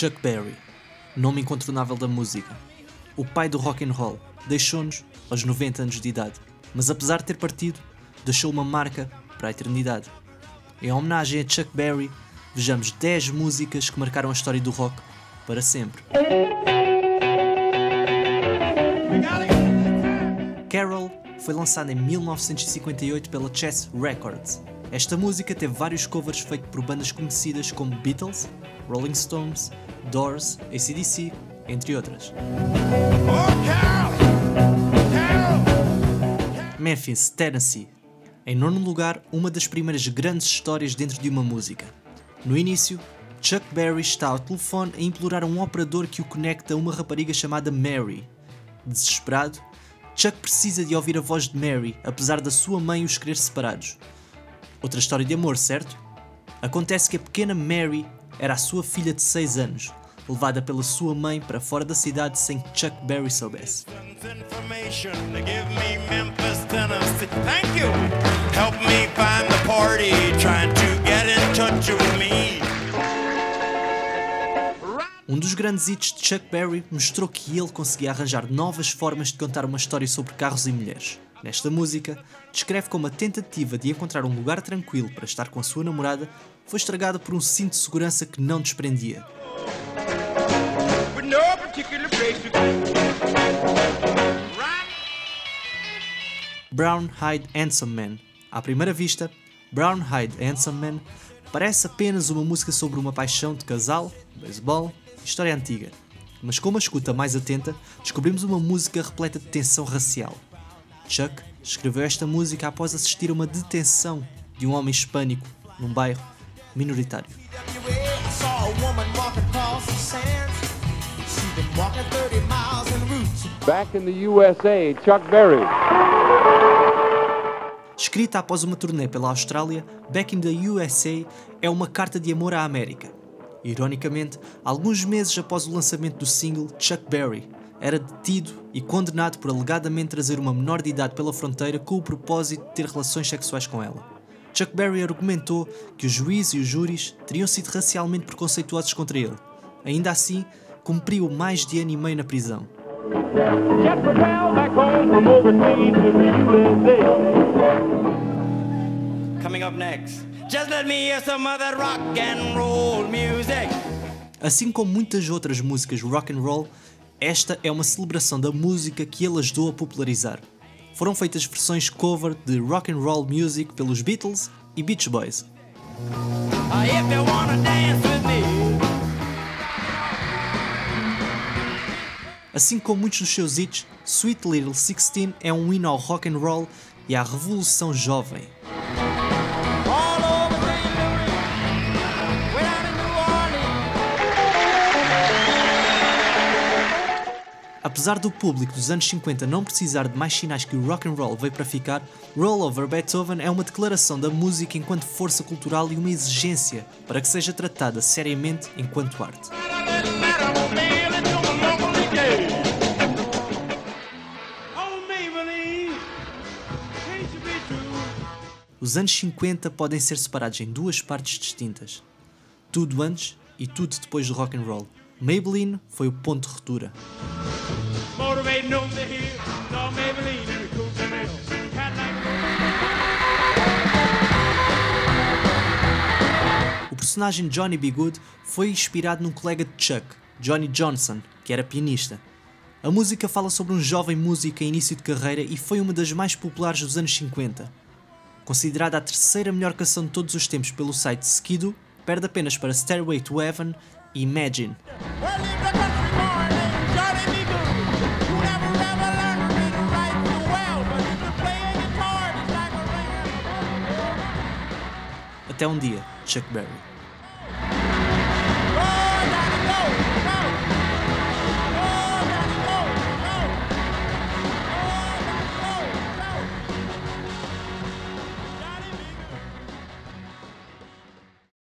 Chuck Berry, nome incontornável da música. O pai do rock and roll deixou-nos aos 90 anos de idade, mas apesar de ter partido, deixou uma marca para a eternidade. Em homenagem a Chuck Berry, vejamos 10 músicas que marcaram a história do rock para sempre. Carol foi lançada em 1958 pela Chess Records. Esta música teve vários covers feitos por bandas conhecidas como Beatles, Rolling Stones, Doors, ACDC, entre outras. Memphis, Tennessee. Em nono lugar, uma das primeiras grandes histórias dentro de uma música. No início, Chuck Berry está ao telefone a implorar a um operador que o conecta a uma rapariga chamada Mary. Desesperado, Chuck precisa de ouvir a voz de Mary, apesar da sua mãe os querer separados. Outra história de amor, certo? Acontece que a pequena Mary era a sua filha de 6 anos, levada pela sua mãe para fora da cidade sem que Chuck Berry soubesse. Um dos grandes hits de Chuck Berry mostrou que ele conseguia arranjar novas formas de contar uma história sobre carros e mulheres. Nesta música, descreve como a tentativa de encontrar um lugar tranquilo para estar com a sua namorada foi estragada por um cinto de segurança que não desprendia. Brown Eyed Handsome Man. À primeira vista, Brown Eyed Handsome Man parece apenas uma música sobre uma paixão de casal, beisebol história antiga. Mas com uma escuta mais atenta, descobrimos uma música repleta de tensão racial. Chuck escreveu esta música após assistir a uma detenção de um homem hispânico num bairro minoritário. Back in the USA, Chuck Berry. Escrita após uma turnê pela Austrália, Back in the USA é uma carta de amor à América, Ironicamente, alguns meses após o lançamento do single, Chuck Berry era detido e condenado por alegadamente trazer uma menor de idade pela fronteira com o propósito de ter relações sexuais com ela. Chuck Berry argumentou que o juiz e os júris teriam sido racialmente preconceituosos contra ele. Ainda assim, cumpriu mais de ano e meio na prisão. Coming up next. Just let me hear some of that rock and roll music. Assim como muitas outras músicas rock and roll, esta é uma celebração da música que ele ajudou a popularizar. Foram feitas versões cover de rock and roll music pelos Beatles e Beach Boys. Uh, assim como muitos dos seus hits, Sweet Little Sixteen é um hino ao rock and roll e à revolução jovem. Apesar do público dos anos 50 não precisar de mais sinais que o rock and roll veio para ficar, Roll Over Beethoven é uma declaração da música enquanto força cultural e uma exigência para que seja tratada seriamente enquanto arte. Os anos 50 podem ser separados em duas partes distintas. Tudo antes e tudo depois do rock and roll. Maybelline foi o ponto de ruptura. O personagem Johnny B. Good foi inspirado num colega de Chuck, Johnny Johnson, que era pianista. A música fala sobre um jovem músico em início de carreira e foi uma das mais populares dos anos 50. Considerada a terceira melhor canção de todos os tempos pelo site Skido, perde apenas para Stairway to Heaven e Imagine. Até um dia, Chuck Berry.